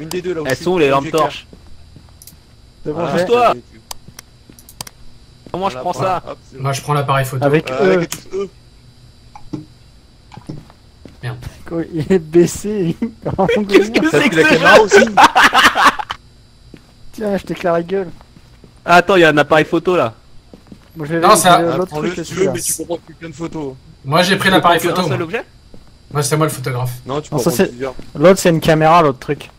Une des deux là. Elles sont où les lampes torches C'est bon, j'ai. Pousse-toi. Comment je Voilà, prends ça hop, c'est bon. Moi je prends l'appareil photo. Avec Euh, avec E. quand il est baissé. Qu'est-ce que c'est que la caméra aussi Tiens, je t'éclaire la gueule. Ah, Attends, il y a un appareil photo là. Moi, je Non, ça- Prends-le si aussi. tu veux, mais tu prendre plein de photos. Moi j'ai pris l'appareil photo. un seul Moi, objet Moi, c'est moi le photographe. Non, tu c'est- plusieurs. L'autre, c'est une caméra, l'autre truc.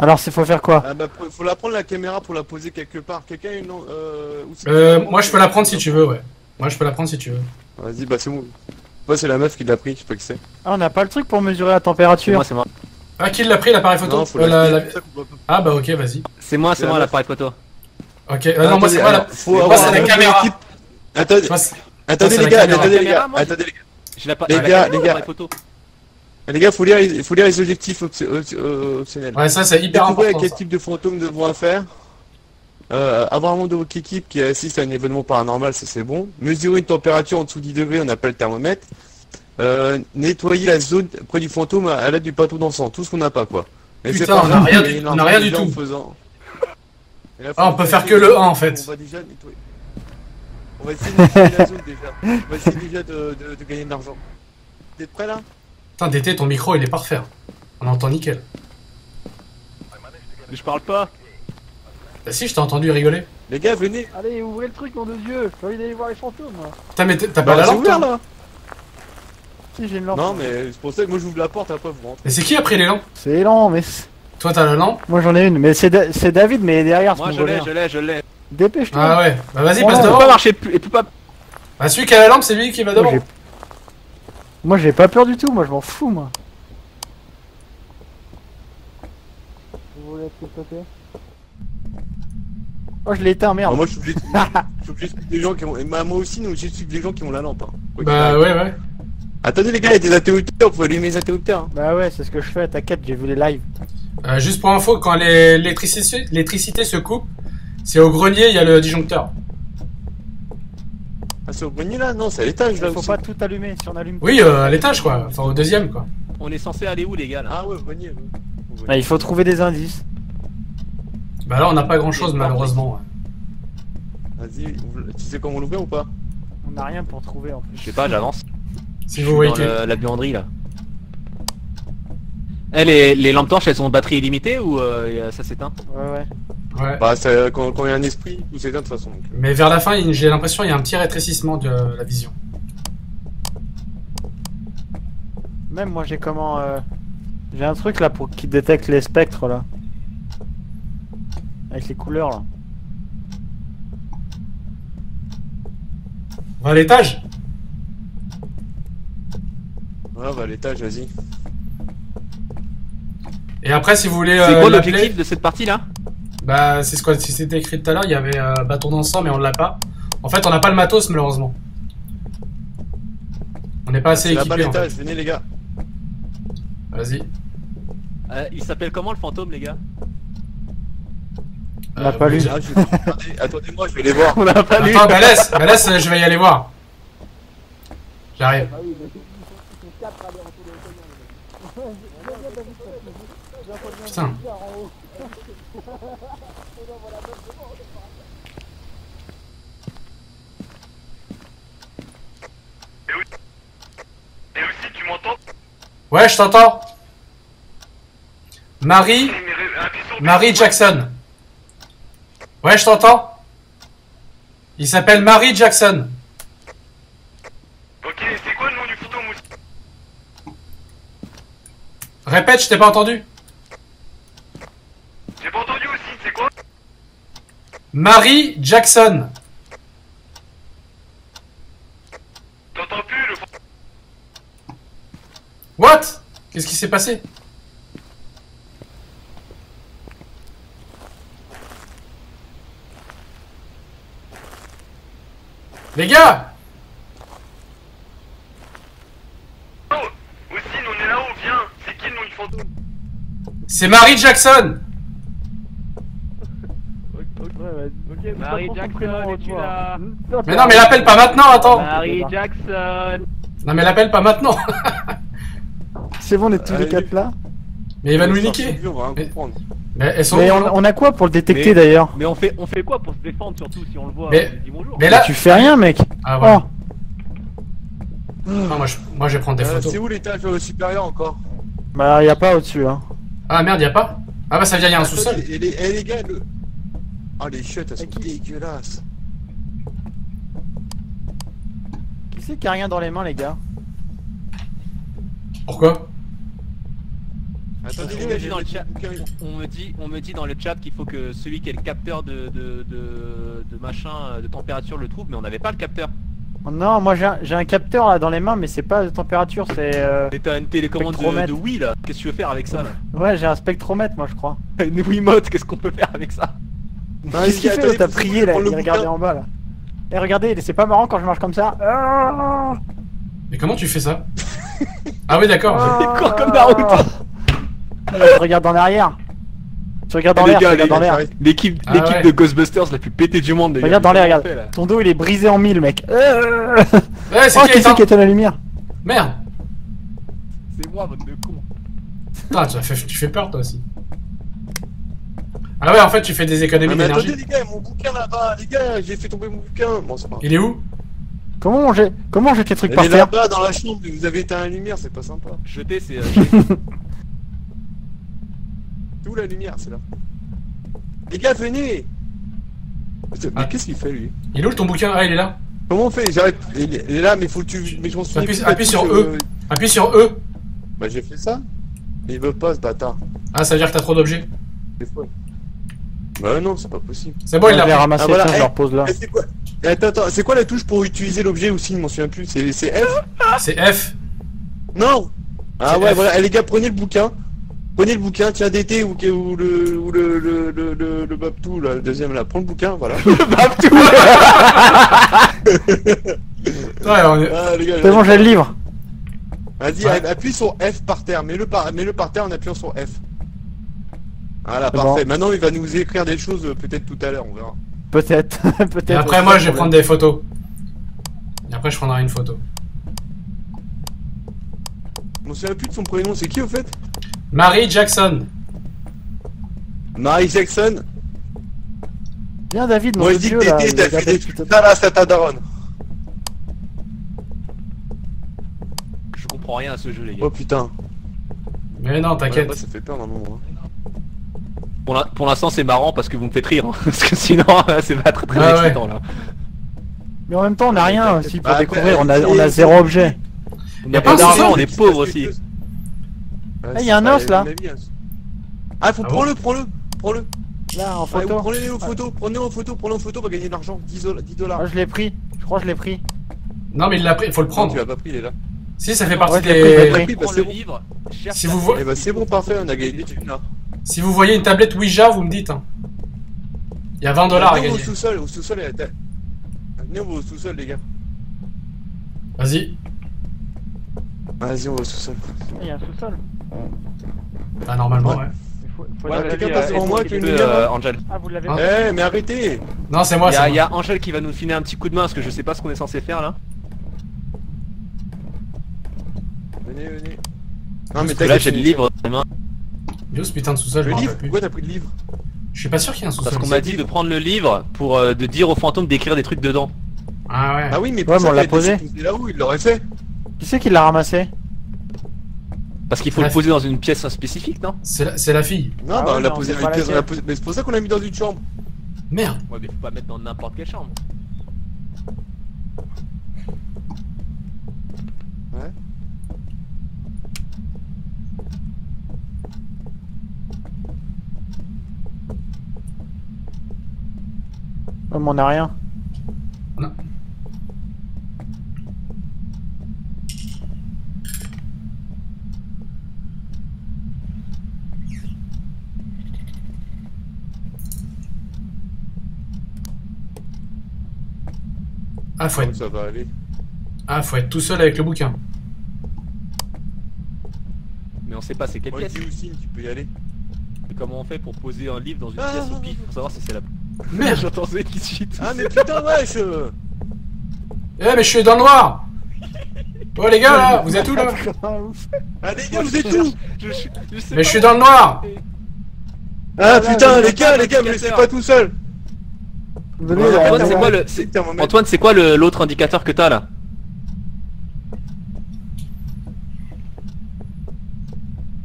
Alors, c'est faut faire quoi Ah bah, faut- la prendre la caméra pour la poser quelque part. Quelqu'un a une. Euh, Euh, moi je peux la prendre si tu veux, ouais. Moi je peux la prendre si tu veux. Vas-y, bah c'est bon. Moi, c'est la meuf qui l'a pris, je sais pas qui c'est. Ah, on n'a pas le truc pour mesurer la température. moi, c'est moi. Ah, qui l'a pris l'appareil photo Non, faut Euh, la- la- pas. Ah bah ok, vas-y. C'est moi, c'est moi la l'appareil photo. Ok, euh, non, moi c'est moi la... faut moi, avoir c'est la caméra. Attendez, attendez les gars, attendez les gars, attendez les gars. Pas. Les la gars, les gars. Photo. Les gars, faut lire, faut lire les objectifs euh, optionnels. Ouais, ça c'est hyper important. quel ça. type de fantôme devons faire. Euh, avoir un membre de votre équipe qui assiste à un événement paranormal, ça c'est bon. Mesurer une température en dessous de 10 degrés, on appelle le thermomètre. Euh, nettoyer la zone près du fantôme à, à l'aide du pâteau d'encens, tout ce qu'on n'a pas quoi. Mais Putain, pas on a grave, rien du- on a rien du tout. faisant. Là, Ah, on peut faire que le la 1, en fait. On va déjà nettoyer. On va essayer de nettoyer la zone déjà. On va essayer déjà de, de- de gagner de l'argent. T'es prêt là? Putain, DT, ton micro il est parfait. On entend nickel. Mais je parle pas. Bah si, je t'ai entendu rigoler. Les gars, venez. Allez, ouvrez le truc, mon deux yeux. J'ai envie d'aller voir les fantômes. moi. Putain, mais t'as Bah, pas la lampe ouvert là Si, j'ai une lampe. Non, mais c'est pour ça que moi j'ouvre la porte, après vous rentrez. Mais c'est qui a pris les lampes? C'est lent, mais. Toi t'as la lampe? Moi, j'en ai une. Mais c'est Da- c'est David, mais derrière ce Moi je l'ai, je l'ai, je l'ai. Dépêche-toi. Ah ouais, bah vas-y, passe on Il peut devant. pas marcher plus. Il peut pas. Bah celui qui a la lampe, c'est lui qui va devant. Moi, j'ai pas peur du tout. Moi, je m'en fous, moi. Vous voulez être côté Oh, je l'ai éteint, merde. Alors moi je suis obligé de, je suis obligé de suivre des gens qui ont. et bah, moi aussi, nous, j'ai suivre des gens qui ont la lampe. Hein. Quoi Bah ouais, ouais. Attendez les gars, il y a des interrupteurs, vous pouvez allumer les interrupteurs. hein. Bah ouais, c'est ce que je fais. T'inquiète, j'ai vu les lives. Euh, juste pour info, quand les- l'électricité l'électricité se coupe, c'est au grenier, il y a le disjoncteur. Ah, c'est au grenier là Non, c'est à l'étage là Il faut aussi. pas tout allumer. Si on allume. Oui, euh, à l'étage quoi. Enfin au deuxième quoi. On est censé aller où les gars là Ah ouais, au grenier. ouais. Bah, il faut trouver des indices. Bah là on n'a pas grand chose malheureusement. ouais. Vas-y, tu sais comment l'ouvrir ou pas On n'a rien pour trouver en plus. Je sais pas, j'avance. Si vous voyez dans le- la buanderie là. Eh, les, les lampes torches, elles sont batterie illimitée ou euh, ça s'éteint? Ouais, ouais. Ouais. Bah, ça, quand, quand il y a un esprit, tout s'éteint de toute façon. donc, euh. Mais vers la fin, il- j'ai l'impression qu'il y a un petit rétrécissement de la vision. Même moi, j'ai comment. euh, J'ai un truc là pour qui détecte les spectres là. Avec les couleurs là. On va à l'étage? Ouais, bah à l'étage, vas-y. Et après, si vous voulez C'est euh, quoi l'appeler, l'objectif de cette partie là bah c'est ce que si c'était écrit tout à l'heure, il y avait euh, bâton d'encens, mais on l'a pas. En fait, on n'a pas le matos malheureusement. On n'est pas assez là-bas à équipé. En fait. l'étage, venez les gars. Vas-y. Euh, Il s'appelle comment le fantôme les gars? On l'a Euh, pas lu. Ah, Attendez-moi, je vais les voir. On l'a pas lu Attends, bah laisse, bah laisse, je vais y aller voir. J'arrive. Putain. Et aussi, tu m'entends? Ouais, je t'entends. Marie, Marie. Jackson. Ouais, je t'entends. Il s'appelle Marie Jackson. Ok, c'est quoi le nom du fantôme Répète, je t'ai pas entendu. J'ai pas entendu aussi, c'est quoi Marie Jackson. T'entends plus le What? Qu'est-ce qui s'est passé? Les gars! Oh Aussi, on est là-haut, viens. C'est qui le nom du fantôme C'est Marie Jackson Marie Jackson, es-tu là Mais non, mais l'appelle pas maintenant, attends Jackson Non, mais l'appelle pas maintenant C'est bon, on est tous les quatre là Mais il va nous niquer. dur, On va rien Mais- comprendre. Mais elles sont Mais où, on, a quoi pour le détecter d'ailleurs Mais on fait, on fait quoi pour se défendre surtout si on le voit Mais- on lui dit bonjour. Mais là. Tu fais rien, mec Ah, voilà. Oh Ah, moi, je... moi, je vais prendre des Euh, photos. c'est où l'étage euh, supérieur encore Bah, y a pas au-dessus, hein. Ah merde, y a pas Ah bah ça dire y a un Attendez, sous-sol. Et les gars, le... Ah les chiottes, elles sont qui- dégueulasses. Qui c'est qui a rien dans les mains, les gars Pourquoi? Attendez, On me dit dans le chat, on me dit, on me dit dans le chat qu'il faut que celui qui ait le capteur de, de, de, de machin, de température le trouve, mais on n'avait pas le capteur. Oh Non, moi j'ai un, j'ai un capteur là dans les mains, mais c'est pas de température, c'est. euh, Mais t'as une télécommande de, Spectromètre. de Wii là, qu'est-ce que tu veux faire avec ça là? Ouais, j'ai un spectromètre, moi je crois. Une Wiimote, qu'est-ce qu'on peut faire avec ça? Ah, Qu'est-ce qu'il fait là, il regardait en bas là. Et regardez, c'est pas marrant quand je marche comme ça. Ah Mais comment tu fais ça? Ah oui d'accord. Ah. court comme Naruto. Je regarde en arrière. Tu regardes dans Eh, les l'air, tu gars, regardes dans l'air. L'équipe Ah ouais. de Ghostbusters la plus pétée du monde. les gars. Regarde dans l'air, regarde. fait, Ton dos il est brisé en mille, mec. Ouais, c'est Oh, qui c'est qui éteint la lumière? Merde C'est moi, votre de con. Putain, tu, as fait- tu fais peur toi aussi. Ah ouais, en fait, tu fais des Ah, économies mais attendez d'énergie. les gars, mon bouquin là-bas, les gars, j'ai fait tomber mon bouquin. Bon, c'est pas grave. Il est où? Comment on jette Comment jette les trucs par est terre? là-bas dans la chambre, vous avez éteint la lumière, c'est pas sympa. Jeter, c'est. euh, jeter. C'est où la lumière, c'est là Les gars, venez Mais Ah. qu'est-ce qu'il fait lui? Il est où ton bouquin? Ah, il est là. Comment on fait? J'arrête. Il est là, mais faut que tu. Mais je m'en souviens. Appuie- plus appuie sur euh, E. Appuie sur E. Bah j'ai fait ça. Mais il veut pas ce bâtard. Ah, ça veut dire que t'as trop d'objets. Des fois. Bah non, c'est pas possible. C'est bon, il Je l'a ramasser, Ah, voilà, tiens, je eh. le repose là. Eh, c'est quoi Eh, Attends, attends, c'est quoi la touche pour utiliser l'objet aussi Je m'en souviens plus. C'est c'est F C'est F. Non Ah ouais, F. voilà. Eh, les gars, prenez le bouquin. Prenez le bouquin, tiens, d'été ou, ou le ou le le le le, le Babtou, là, le deuxième là. Prends le bouquin, voilà. Ouais, on est- Ah les gars. C'est bon, j'ai le livre. Vas-y, Ouais. appuie sur F par terre. Mets-le par, mets-le par terre en appuyant sur F. Voilà, C'est parfait. bon. Maintenant, il va nous écrire des choses euh, peut-être tout à l'heure, on verra. Peut-être. Peut-être. Et après, moi, je vais prendre des photos. Et après, je prendrai une photo. Me souviens plus de son prénom, c'est qui au fait? Marie Jackson. Marie Jackson? Viens, David, mon Moi je dis vieux que là. t'as regarde fait des tout trucs à- à la Sata Daron. Je comprends rien à ce jeu, les gars. Oh putain. Mais non, Ouais, t'inquiète. moi, ça fait peur dans le moment. hein. Pour Pour l'instant, c'est marrant parce que vous me faites rire. hein. Parce que sinon, c'est pas très très Ah ouais. excitant là. Mais en même temps, on a rien aussi pour Bah, découvrir. bah, On a, et- on a zéro objet. On a pas d'argent, on est pauvre aussi. Ouais, Ah, y a un os, là. hein. Ah, faut Ah bon prendre-le, prends-le, prends-le. Là, en photo. Prenez-le en photo, prenez en photo, prenez en photo, on va gagner de l'argent, 10 dollars. 10 dollars. Ah, je l'ai pris. Je crois que je l'ai pris. Non, mais il l'a pris, il faut le Non, prendre. tu l'as pas pris, il est là. Si, ça fait partie des. bah, bon. Si vous, vo- Eh bah, c'est bon, parfait, on a gagné des thunes là. Si vous voyez une tablette Ouija, vous me dites. hein. Il y a 20 dollars à Venez gagner. Au sous-sol, au sous-sol, il y a ta- Venez, on va au sous-sol, les gars. Vas-y. Vas-y, on va au sous-sol. Il y a un sous-sol. Ah, normalement, Ouais. ouais. Il faut, Ouais, quelqu'un passe devant moi, est- une Euh, lumière Angel. Ah, vous l'avez Hein Eh, mais arrêtez Non, c'est moi, Il y, c'est moi. il y a Angel qui va nous filer un petit coup de main parce que je sais pas ce qu'on est censé faire là. Venez, venez. Non, mais que Là j'ai le livre dans les mains Yo, ce putain de sous-sol, je Le livre. Pourquoi t'as pris le livre Je suis pas sûr qu'il y ait un sous-sol. parce qu'on m'a dit de prendre le livre pour euh, de dire aux fantômes d'écrire des trucs dedans. Ah ouais. Ah oui, mais Ouais, mais on l'a l'a posé. là-haut, il l'aurait fait. Qui c'est qui l'a ramassé Parce qu'il faut le poser dans une pièce spécifique, non C'est la, c'est la fille. Non, Ah bah ouais, on l'a posé dans une pièce, on laquelle. l'a posé. Mais c'est pour ça qu'on l'a mis dans une chambre. Merde. Ouais, mais faut pas mettre dans n'importe quelle chambre. Ouais. Mais on a rien. Non. Ah, faut être... ça va aller. ah, faut être tout seul avec le bouquin. Mais on sait pas c'est quelle Moi, pièce. dis aussi, tu peux y aller. Et Comment on fait pour poser un livre dans une Ah. pièce au pif pour savoir si c'est la. Merde. J'entends Zed qui suit tout Ah, mais putain, wesh euh. Eh, mais je suis dans le noir Oh les gars là, vous êtes où là Ah les gars, vous êtes où Je, je, je sais Mais pas je suis dans le noir Ah putain, les gars, les gars, me laissez pas tout seul Venez, Ouais, là, Antoine, c'est quoi le. Antoine, c'est quoi l'autre indicateur que t'as là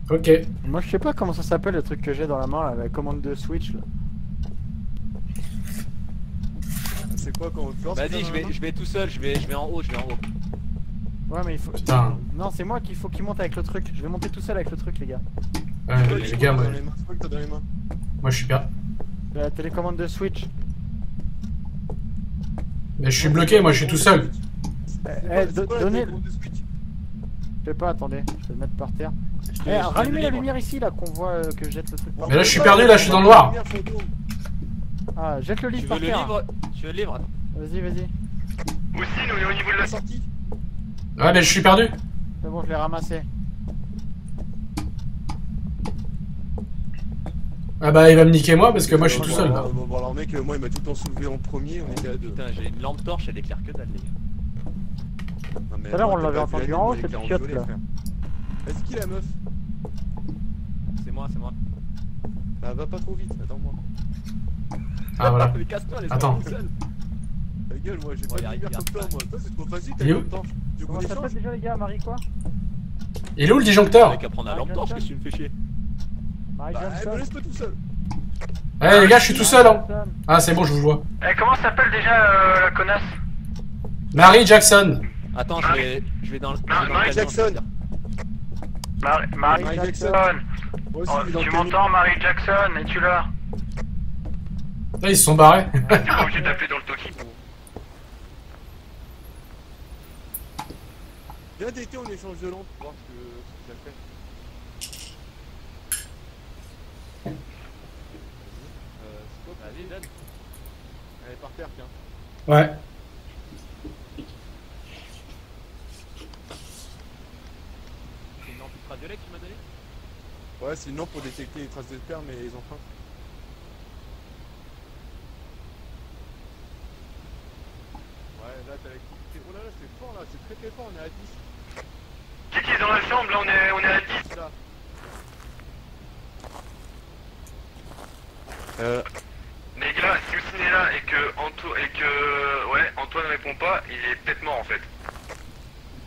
Ok. Moi je sais pas comment ça s'appelle le truc que j'ai dans la main là, la commande de Switch là. C'est quoi quand on le lance Vas-y, je vais, je vais tout seul, je vais, je vais en haut, je vais en haut. Ouais mais il faut... Putain. Non c'est moi qu'il faut qu'il monte avec le truc. Je vais monter tout seul avec le truc les gars. Ouais, les gars, moi, moi je suis bien. J'ai La télécommande de Switch. Mais je suis bloqué, moi je suis tout seul. Eh, eh, donnez... Je sais pas, attendez, je vais le mettre par terre. Eh, rallumez la lumière ici là qu'on voit euh, que je jette le truc. Mais là, je suis perdu, là, je suis dans le noir. Ah, jette le Tu livre veux par le terre. livre Tu veux le livre. Vas-y, vas-y. Aussi, nous, on est au niveau de la sortie. Ouais, mais je suis perdu. C'est bon, je l'ai ramassé. Ah bah il va me niquer moi parce que moi je suis tout seul là. Bon, bon, alors mec, euh, moi il m'a tout le temps soulevé en premier, on était à deux. Putain, j'ai une lampe torche, elle éclaire que dalle, les gars. Tout à l'heure, on l'avait entendu en haut, cette chiotte, là. frère. Est-ce qu'il la meuf C'est moi, c'est moi. Ah, va pas trop vite, attends-moi. Ah voilà. Mais casse-toi, laisse Attends. tout seul. Ta gueule, moi j'ai pas il de lumière il comme toi, moi. Toi, c'est trop facile, Il est t'as où le temps. Connais ça s'appelle déjà les gars Marie quoi Il est où le disjoncteur mec à prendre la lampe torche, qu'est-ce que tu me fais chier Marie Bah, eh, me laisse pas tout seul. Eh les gars, je suis tout seul hein. Ah c'est bon, je vous vois. Eh, comment s'appelle déjà euh, la connasse Marie Jackson. Attends, je vais, je vais dans le. Marie camion, Jackson. je vais Marie, Marie Marie Jackson. Jackson. Aussi, Oh, tu m'entends, Marie Jackson Es-tu là Là, ils se sont barrés. T'es pas obligé d'appeler dans le Toki. Viens d'été, on échange de lampe pour voir ce que ça fait. Euh, c'est quoi Vas-y, donne. Elle est par terre, tiens. Ouais. C'est une lampe ultraviolet que tu m'as donné Ouais, c'est une lampe pour détecter les traces de sperme et les empreintes. Ouais, là t'as l'activité. Oh là là, c'est très très fort, on est à 10. Qui qui est dans la chambre Là, on est, on est à 10. Là. Euh, Les gars, si Houssine est là et que, Anto et que ouais, Antoine répond pas, il est peut-être mort en fait.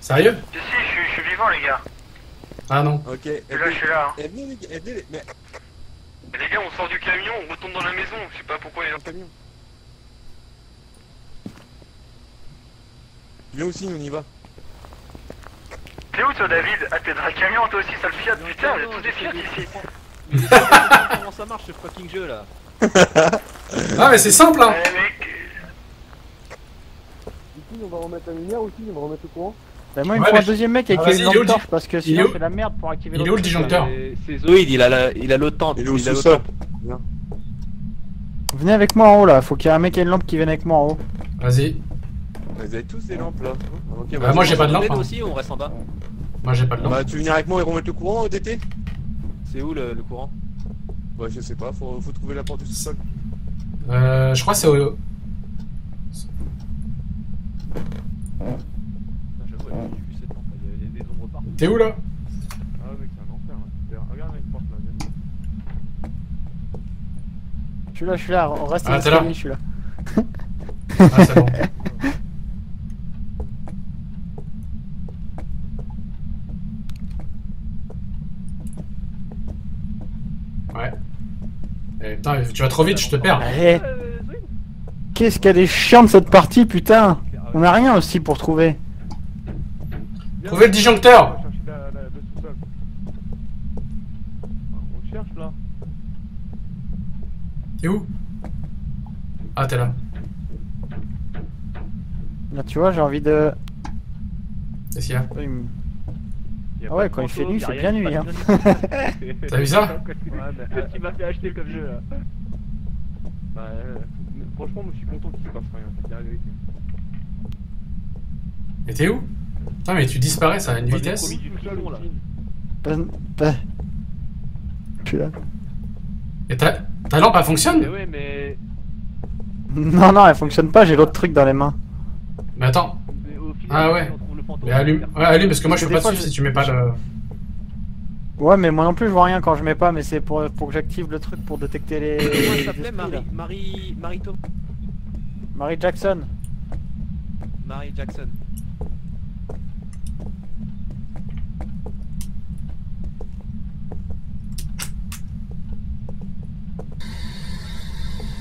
Sérieux? Si, si, je suis, je suis vivant, les gars. Ah non. ok. Je suis là, je suis là. hein. Venez les gars. Mais... Les gars, on sort du camion, on retourne dans la maison. Je sais pas pourquoi il est Dans le camion. Viens aussi, on y va. T'es où toi, David Ah, t'es dans le camion, toi aussi, sale fiat. Putain, a tous des fiats ici. Comment ça marche ce fucking jeu là Ah mais c'est simple hein. Eh, mec. Du coup, on va remettre la lumière aussi, on va remettre le courant. Bah, moi il me Ouais, faut mais- un deuxième mec avec Ah, vas-y, une où lampe le torche parce que sinon où c'est la merde pour activer Il est où le disjoncteur C'est- Zoïd, il a la, il a l'autre temps. Il est au il a l'autre sous-sol. temps. Venez avec moi en haut là, faut qu'il y ait un mec qui ait une lampe qui vienne avec moi en haut. Vas-y. Vous avez tous des lampes là. Ok, Bah, moi, j'ai pas de lampe, hein. aussi ou on reste en bas Moi j'ai pas de lampe. Bah, tu venir avec moi et remettre le courant au DT C'est où le, le courant? Ouais, je sais pas, faut, faut trouver la porte du sous-sol. Euh, je crois que c'est au... Putain, J'avoue, elle est vue, cette lampe, il y a- il y a des ombres partout. T'es où là? Ah, mec, c'est un enfer là. Regarde avec porte là, viens. Je suis là, je suis là, on reste Ah, là je suis là. Ah c'est bon. Ouais. Eh, putain, tu vas trop vite, je te perds. Euh, Qu'est-ce qu'elle est chiante cette partie putain On a rien aussi pour trouver. Trouvez le disjoncteur On cherche là. T'es où? Ah t'es là. Là tu vois j'ai envie de... Qu'est-ce qu'il Y a? Ah ouais, quand il fait nuit, c'est bien nuit, passe. T'as vu ça Qu'est-ce qu'il m'a fait acheter comme jeu là Bah, euh, franchement, moi je suis content qu'il se passe rien. Mais t'es où? Putain mais tu disparais, ça a une vitesse. Pas- Je suis là. Et ta, ta lampe elle fonctionne? Mais ouais, mais. Non non elle fonctionne pas, j'ai l'autre truc dans les mains. Mais attends. mais au final, Ah ouais. Fantôme. Mais allume, ouais, allume parce que moi je peux pas suivre si tu mets pas le. Ouais, mais moi non plus je vois rien quand je mets pas, mais c'est pour, pour que j'active le truc pour détecter les. Comment elle s'appelait Marie. Marie, Marie Thomas Marie Jackson. Marie Jackson.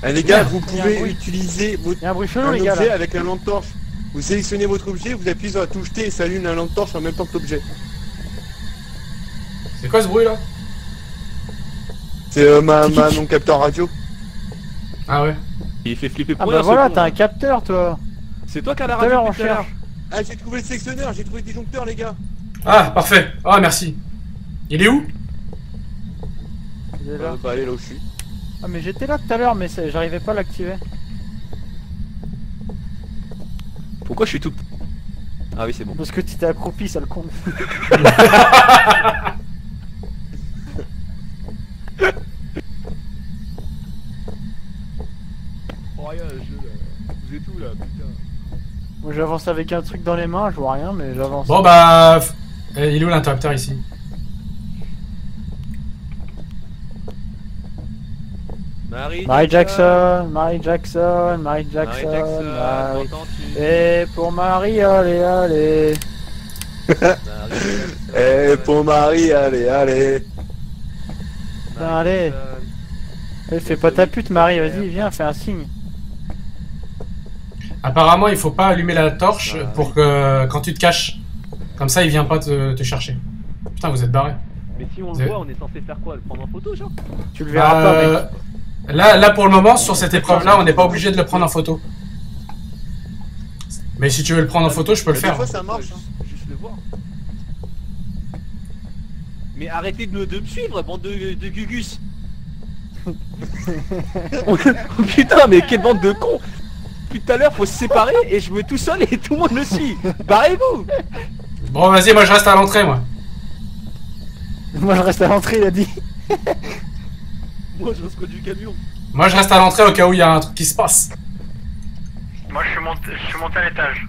Eh, les gars, vous pouvez utiliser votre Il y a un bruit chelou, un les gars objet avec la lampe torche. Vous sélectionnez votre objet, vous appuyez sur la touche T et ça allume la lampe torche en même temps que l'objet. C'est quoi ce bruit là? C'est euh, ma, ma mon capteur radio. Ah ouais. Il fait flipper Ah pour bah rien, ce voilà, con, t'as un là. capteur toi. C'est toi qui as la Tout à l'heure radio on depuis tout à l'heure. cherche. Ah, j'ai trouvé le sélectionneur, j'ai trouvé le disjoncteur, les gars. Ah parfait. Ah merci. Il est où? Il est là. Euh, bah, allez là où je suis. Ah mais j'étais là tout à l'heure, mais c'est- j'arrivais pas à l'activer. Pourquoi je suis tout... Ah oui c'est bon. Parce que tu t'es accroupi, ça le con. Oh rien, je... Vous êtes où là, putain Moi j'avance avec un truc dans les mains, je vois rien, mais j'avance. Bon bah. eh, il est où l'interrupteur ici? Marie, Marie Jackson, Marie Jackson, Marie Marie Jackson, Jackson, Marie. m'entends-tu? Et pour Marie, allez, allez. Jackson, Eh, pour Marie, allez, allez. Marie allez. Jackson. Eh, fais pas ta pute, Marie, vas-y, viens, fais un signe. Apparemment il faut pas allumer la torche Ah, pour que quand tu te caches. Comme ça il vient pas te, te chercher. Putain vous êtes barré. Mais si on le voit, on est censé faire quoi? Le prendre en photo, genre? Tu le verras pas, Euh, mec. Là, là pour le moment sur cette épreuve là on n'est pas obligé de le prendre en photo. Mais si tu veux le prendre en photo je peux le Des faire. fois, ça marche. hein. Juste, le voir. Mais arrêtez de me, de me suivre, bande de, de gugus Oh, Putain, mais quelle bande de cons Depuis tout à l'heure, faut se séparer et je me tout seul et tout le monde me suit Barrez-vous Bon vas-y moi je reste à l'entrée moi. Moi je reste à l'entrée, il a dit. Moi, je reste du camion Moi je reste à l'entrée au cas où il y a un truc qui se passe. Moi je suis monté, je suis monté à l'étage.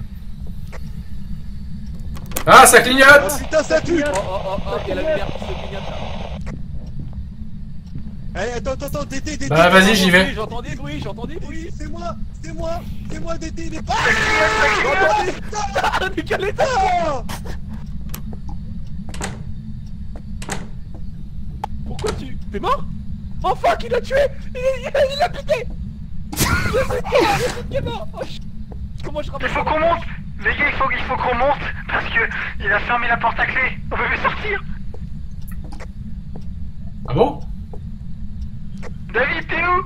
Ah ça Oh clignote putain, ça tue Oh, oh, oh, oh, il y a la lumière qui se clignote là Allez, attends, attends, attends, DT, DT. Bah vas-y j'y vais. J'entends des bruits, j'entends des bruits c'est moi, c'est moi, c'est moi, DT, il est pas. Ah, décalé Ah Pourquoi tu... T'es mort? Oh fuck, il a tué. Il, il, il a buté. Je sais pas, je sais qu'il est mort. Oh, Comment je Il ramasse faut qu'on monte. Les gars, il faut, il faut qu'on monte parce que il a fermé la porte à clé. On peut plus sortir. Ah bon? David, t'es où?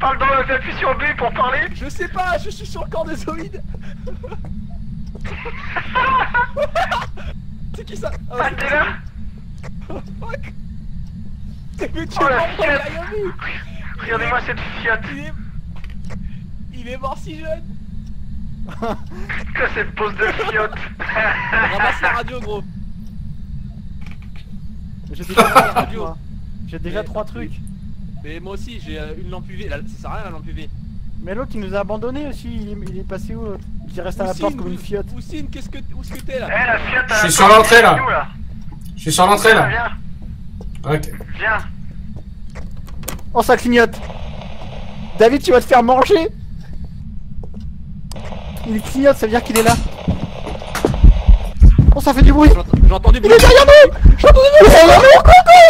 Parle dans appuie sur B pour parler. Je sais pas, je suis sur le corps des zoïdes. C'est qui ça? Ah, Ah, c'est t'es là. Oh, fuck Mais tu Oh, es la vu Regardez-moi cette fiotte. Il est... Il est mort si jeune Que cette pose de fiotte. Ramasse la radio, gros J'ai déjà trois trucs, radio. J'ai déjà Mais- trois trucs. Mais moi aussi, j'ai euh, une lampe UV, là, ça sert à rien la lampe UV Mais l'autre il nous a abandonnés aussi, il est, il est passé où Qui reste à la porte comme une fiotte. Oussine, qu'est-ce que... Où est-ce que t'es Eh, là la fiotte à Je la suis sur l'entrée, là. Je suis sur l'entrée là. Ok. viens. Oh ça clignote. David tu vas te faire manger. Il clignote, ça veut dire qu'il est là. Oh ça fait du bruit. J'ai entendu Il est derrière nous. J'ai entendu du bruit.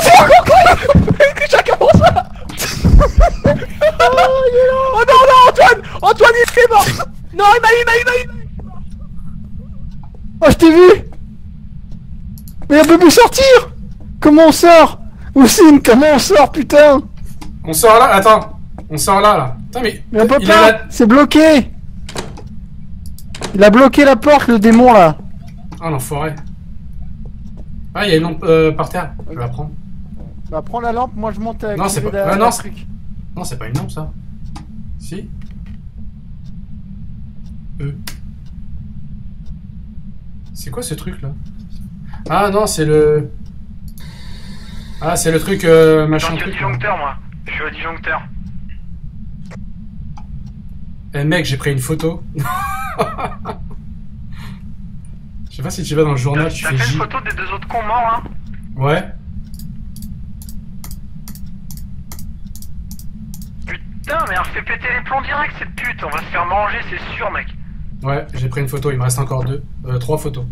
C'est un coucou coucou Chacun pour ça. Oh non, non, Antoine. Antoine, il est mort. Non, il m'a eu, il m'a eu, il m'a eu. Oh je t'ai vu. Mais on peut plus sortir. Comment on sort? Oussine, comment on sort putain On sort là, attends. On sort là là. Putain mais. Mais on peut il pas est là. C'est bloqué Il a bloqué la porte le démon là Ah l'enfoiré. Ah il y a une lampe euh, par terre. Je vais la prendre. Bah prends la lampe, moi je monte à Non, c'est pas- la- ouais, non. Non c'est pas une lampe ça. Si. Euh. C'est quoi ce truc là? Ah non c'est le. Ah c'est le truc euh, Je machin suis au truc. là. disjoncteur, moi. Je suis au disjoncteur. Eh mec j'ai pris une photo. Je sais pas si tu vas dans le journal, tu T'as fais fait J. une photo des deux autres cons morts là Ouais. Putain, mais elle fait péter les plombs direct cette pute, on va se faire manger, c'est sûr, mec. Ouais, j'ai pris une photo, il me reste encore deux. Euh, trois photos.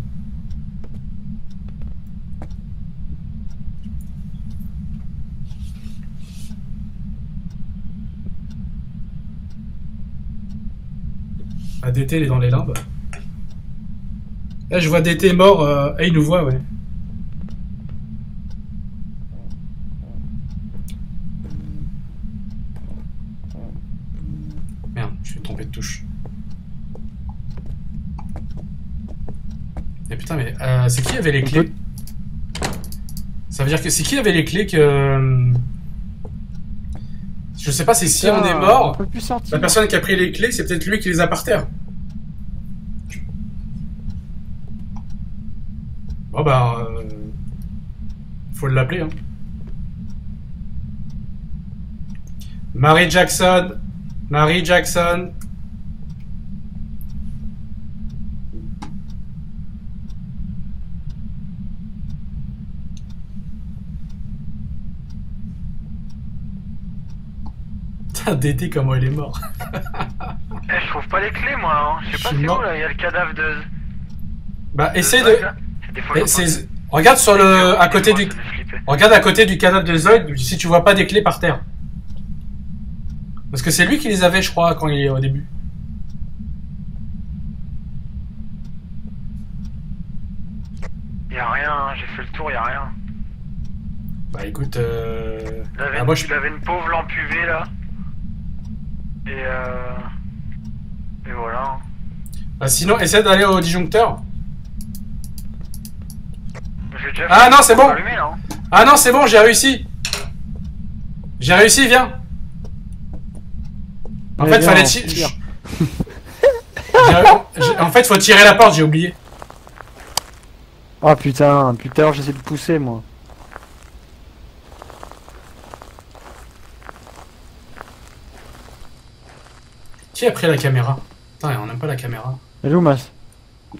ADT, il est dans les limbes. Là, je vois DT mort. Euh... Ah, il nous voit, ouais. Merde, je suis trompé de touche. Mais putain, mais euh, c'est qui avait les clés Ça veut dire que c'est qui avait les clés que. Je sais pas si si on est mort, On peut plus sortir. la personne qui a pris les clés, c'est peut-être lui qui les a par terre. Bon bah. euh, Faut l'appeler, hein. Marie Jackson. Marie Jackson. Putain, DT, comment il est mort. Eh, je trouve pas les clés, moi. Hein. Je sais pas c'est où là, il y a le cadavre de. Bah, essaye de. Eh, c'est- Regarde sur le. à côté du. Regarde à côté du cadavre de Zoid si tu vois pas des clés par terre. Parce que c'est lui qui les avait, je crois, quand il est au début. Y a rien, hein, j'ai fait le tour, y a rien. Bah écoute, euh... Ah, moi, je... il avait une pauvre lampe UV là. Et euh. Et voilà. Ah, sinon, essaie d'aller au disjoncteur. Déjà Ah, non, c'est bon. allumé, hein. Ah non, c'est bon, j'ai réussi. J'ai réussi, viens. En Mais fait, viens, fallait tirer. tire. En fait, faut tirer la porte, j'ai oublié. Oh putain, depuis tout à l'heure j'essaie de pousser moi. Qui a pris la caméra Putain, on n'aime pas la caméra. Elle est où ma,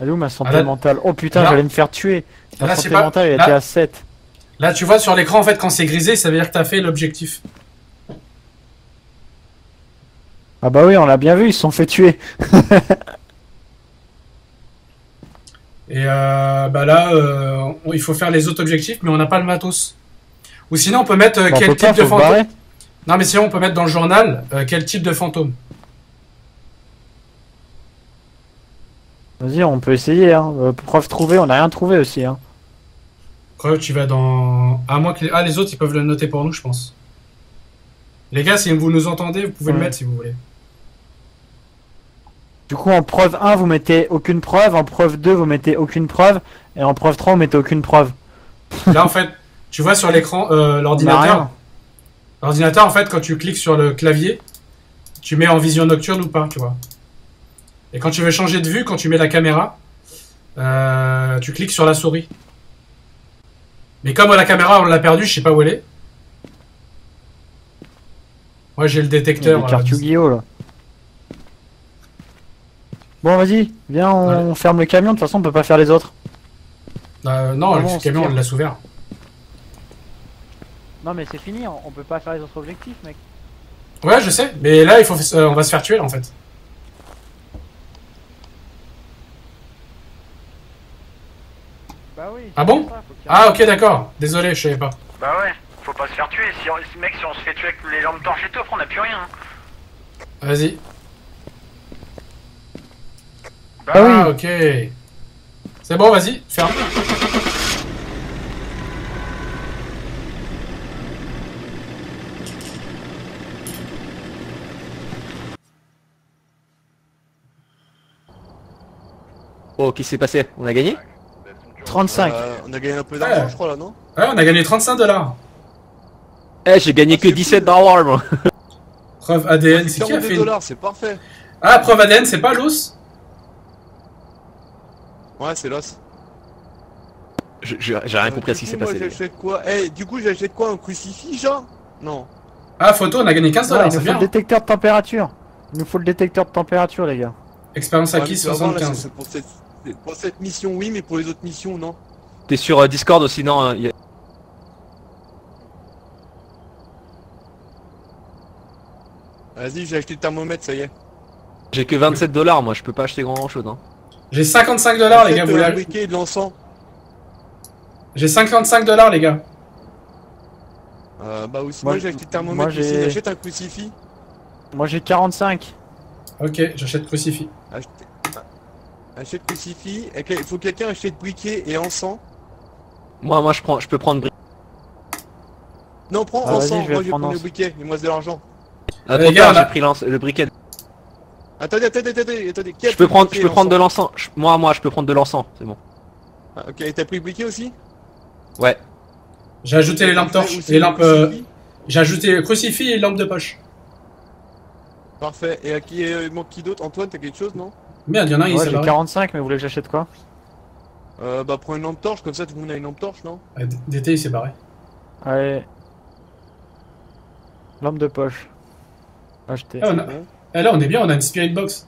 elle est où ma santé Ah, là- mentale Oh putain, là- j'allais me faire tuer. Ma Là, santé mentale elle là- était à 7. Là, tu vois sur l'écran, en fait, quand c'est grisé, ça veut dire que t'as fait l'objectif. Ah bah oui, on l'a bien vu, ils se sont fait tuer. Et euh, bah là, euh, il faut faire les autres objectifs, mais on n'a pas le matos. Ou sinon, on peut mettre euh, Bah, quel type pas, de fantôme. Non, mais sinon, on peut mettre dans le journal quel type de fantôme. Vas-y, on peut essayer. Hein. Euh, preuve trouvée, on a rien trouvé aussi. Hein. Quoi, tu vas dans. À moins que les... Ah, les autres, ils peuvent le noter pour nous, je pense. Les gars, si vous nous entendez, vous pouvez le mettre si vous voulez. Du coup, en preuve 1, vous mettez aucune preuve. En preuve 2, vous mettez aucune preuve. Et en preuve 3, vous mettez aucune preuve. Là, en fait, tu vois sur l'écran, euh, l'ordinateur. L'ordinateur, en fait, quand tu cliques sur le clavier, tu mets en vision nocturne ou pas, tu vois. Et quand tu veux changer de vue, quand tu mets la caméra, euh, tu cliques sur la souris. Mais comme la caméra, on l'a perdue, je sais pas où elle est. Moi, j'ai le détecteur. euh, Yu-Gi-Oh là. Bon, vas-y, viens, on, Ouais. ferme le camion. De toute façon, on peut pas faire les autres. euh, non, le camion, on l'a ouvert. Non, mais c'est fini, on peut pas faire les autres objectifs, mec. Ouais, je sais, mais là, il faut, euh, on va se faire tuer, en fait. Bah oui. Ah bon Ah, ok, d'accord. Désolé, je savais pas. Bah ouais, faut pas se faire tuer. Si on, mec, si on se fait tuer avec les lampes torches et tout, après on a plus rien. hein. Vas-y. Bah Ah oui. Ah, ok. C'est bon, vas-y, ferme. Oh, qu'est-ce qui s'est passé? On a gagné? 35. Euh, On a gagné un peu d'argent, Ouais. je crois, là, non Ouais, on a gagné 35 dollars. Eh, j'ai gagné Ah, que c'est 17 dollars, moi. Preuve ADN, c'est qui a 42 fait dollars, c'est parfait. Ah, preuve ADN, c'est pas l'os Ouais, c'est l'os. J'ai rien Euh, compris à ce qui s'est moi, passé. quoi? Eh, du coup, j'achète quoi Un crucifix, genre? Non. Ah, photo, on a gagné 15 Non, dollars, il c'est nous faut le bien. détecteur de température. Il nous faut le détecteur de température, les gars. Expérience acquise tu vas voir, là, 75. Pour cette- mission, oui, mais pour les autres missions, non. T'es sur euh, Discord aussi, non hein, y a- Vas-y, j'ai acheté le thermomètre, ça y est. J'ai que 27 dollars, moi, je peux pas acheter grand chose. Hein. J'ai 55 dollars, les gars, vous et de l'encens. J'ai 55 dollars, les gars. Euh, bah aussi, Moi, moi, j'ai acheté le thermomètre, moi, aussi. j'ai- achète un crucifix. Moi j'ai 45. Ok, j'achète crucifix. Achète crucifix. Il faut que quelqu'un achète briquet et encens. Moi, moi, je prends, je peux prendre. bri- Non, prends Ah, encens, moi je vais prendre le briquet, il me reste de l'argent. Ah, Les trop gars, tard, on a- j'ai pris le briquet. Attendez, attendez, attendez, attendez. Je peux prendre, briquet je peux prendre de encens l'encens. Moi, moi, je peux prendre de l'encens, c'est bon. Ah, Ok, et t'as pris le briquet aussi? Ouais. J'ai ajouté les lampes torches, les le lampes. euh. J'ai ajouté crucifix et lampes de poche. Parfait. Et à qui euh, il manque qui d'autre? Antoine, t'as quelque chose, non? Merde, y'en a un, il Ouais, s'est j'ai barré. 45, mais vous voulez que j'achète quoi? Euh, Bah prends une lampe torche, comme ça tout le monde a une lampe torche, non? Ah, DT, il s'est barré. Allez. Lampe de poche. Acheter. Ah, on a-. Eh, là, on est bien, on a une spirit box.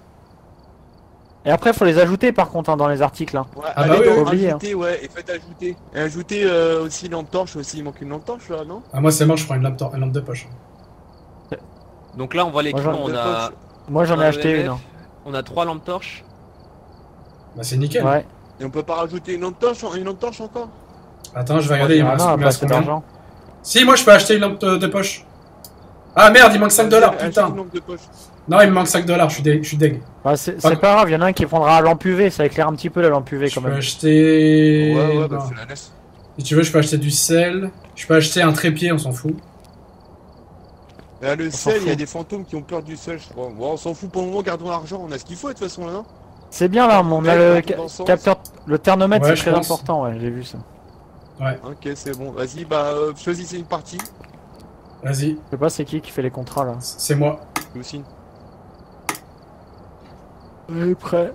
Et après, faut les ajouter par contre hein, dans les articles. hein. Ouais, Ah bah allez oui. Oublié, ajouter, ouais, et faites ajouter. Et ajouter euh, aussi lampe torche aussi, il manque une lampe torche là, non? Ah, moi, c'est mort, je prends une lampe, tor- une lampe de poche. Donc là, on voit l'équipement. j'en- On a, Moi j'en ai acheté une. On a trois lampes torches. Bah, c'est nickel. Ouais. Et on peut pas rajouter une lampe torche, une lampe torche encore? Attends, je vais regarder, il me reste combien d'argent. Si, moi, je peux acheter une lampe de, de poche. Ah, merde, il manque 5 dollars, putain. Non, il me manque 5 dollars, je suis. Je dég. Bah, c'est Pas- grave, il y en a un qui prendra la lampe UV, ça éclaire un petit peu la lampe UV Je quand peux même. acheter. Ouais, ouais, bah la laisse. Si tu veux, je peux acheter du sel. Je peux acheter un trépied, on s'en fout. Bah, le sel, il y a des fantômes qui ont peur du sel, je crois. Bon, on s'en fout pour le moment, gardons l'argent, on a ce qu'il faut de toute façon là, non C'est bien là, on a Ouais, le capteur, le thermomètre Ouais, c'est je très pense. important, ouais, j'ai vu ça. Ok, c'est bon. Vas-y, bah euh, choisissez une partie. Vas-y, Je sais pas c'est qui qui fait les contrats là. c'est moi. Aussi. Oui, prêt.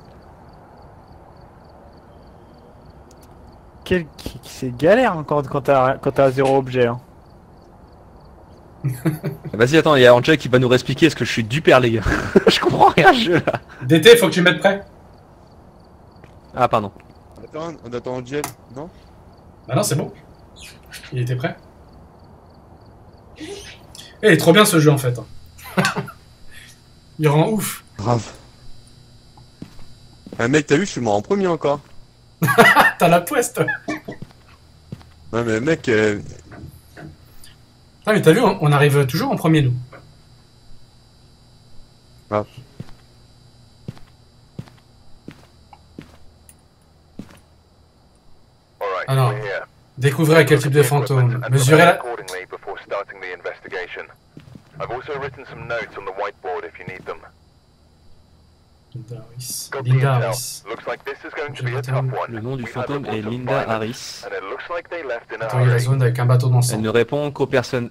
Quel... C'est galère t'as quand t'as zéro objet. Hein. Vas-y, attends, il y a Angel qui va nous expliquer parce que je suis du père, les gars. je comprends rien, ce jeu là. DT, faut que tu me mettes prêt. Ah, pardon. Attends, on attend Angel, non? Bah non, c'est bon. Il était prêt. Eh, il est trop bien ce jeu en fait. hein. il rend ouf. Grave. Ah mec, t'as vu, je suis mort en premier encore. T'as la poeste. Ouais, mais mec, euh, Ah mais t'as vu, on arrive toujours en premier nous. Alright, Ah we're here. Découvrez à quel type de fantôme. Mesurez la... accordingly before starting the investigation. I've also written some notes on the whiteboard if you need them. Linda Harris. Linda. Harris. Le nom du fantôme est Linda Harris. And it looks like they left in a Attends, il y a la zone avec un bâton Elle d'encens. ne répond qu'aux personnes.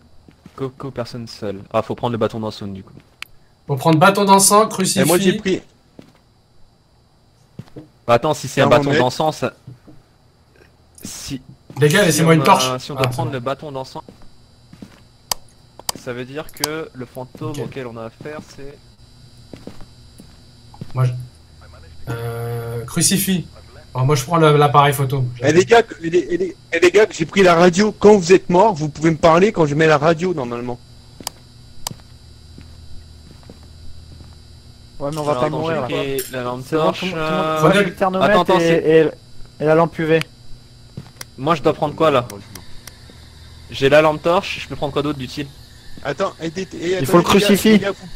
Qu'aux personnes seules. Ah, faut prendre le bâton d'encens du coup. Faut prendre bâton d'encens, et crucifix. moi j'ai pris. Bah, attends, si c'est un bâton d'encens, ça- si. Les gars, laissez-moi une torche. Si on doit Ah, prendre le bâton d'encens, ça veut dire que le fantôme auquel on a affaire, c'est. Moi, je... Euh, crucifix. Oh, moi je prends l'appareil photo. Eh les gars, que- les, eh, les- les gars, que j'ai pris la radio. Quand vous êtes mort, vous pouvez me parler quand je mets la radio normalement. Ouais, mais on va Alors, pas mourir là. la lampe bon, torche. euh, moi, j'ai Prenez- le thermomètre Attends, attends, et, c'est- et- et la lampe UV. Moi, je dois prendre quoi là J'ai la lampe torche, je peux prendre quoi d'autre d'utile Attends, eh, Il faut le gars, crucifix. les gars, vous-